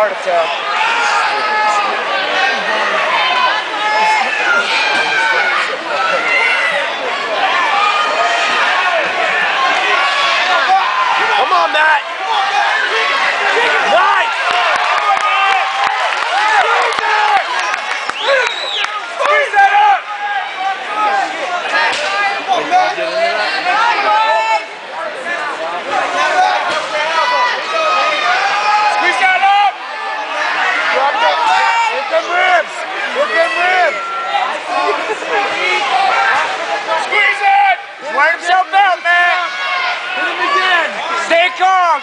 heart attack. Uh,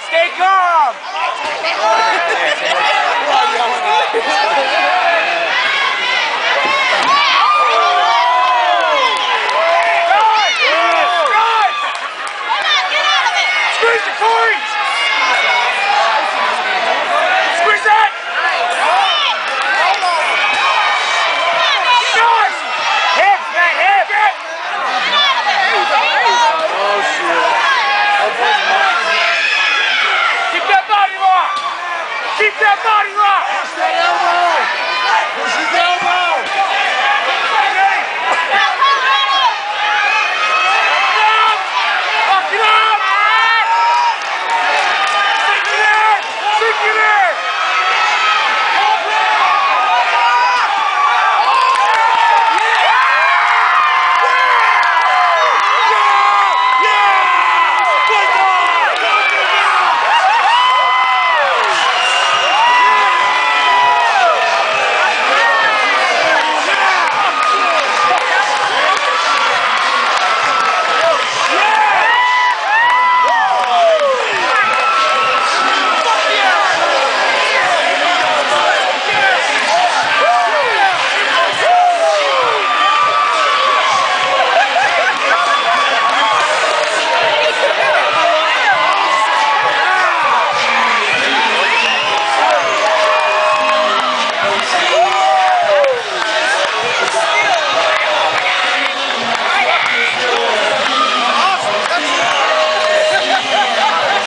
Stay calm. that body lock. Push that elbow. is it.